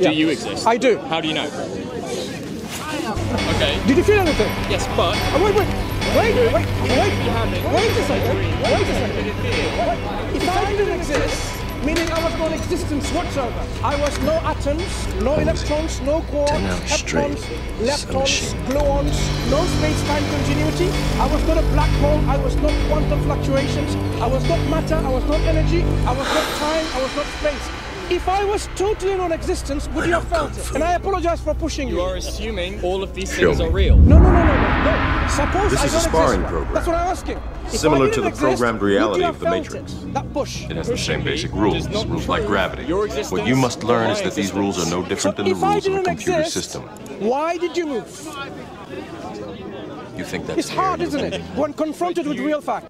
Yeah. Do you exist? I do. How do you know? Okay. Did you feel anything? Yes, but Oh, wait, wait, wait, wait, wait, wait a second, wait a second. If I didn't exist, meaning I was no existence whatsoever, I was no atoms, no electrons, no quarks, Ten hours straight, leptons, leptons, some shit. gluons, no space-time continuity. I was not a black hole. I was not quantum fluctuations. I was not matter. I was not energy. I was not time. I was not space. If I was totally non-existence, would you have felt it? And I apologize for pushing you. you are assuming all of these Show things me. are real. No, no, no, no, no, no. Suppose This I is a don't sparring exist. program. That's what I'm asking. If Similar to the exist, programmed reality of the Matrix. it? That push. It has the same basic rules, rules like gravity. Your What you must learn is that these rules are no different so than the rules of a computer exist, system. Why did you move? You think that's It's hard, fair? isn't it? When confronted with real facts.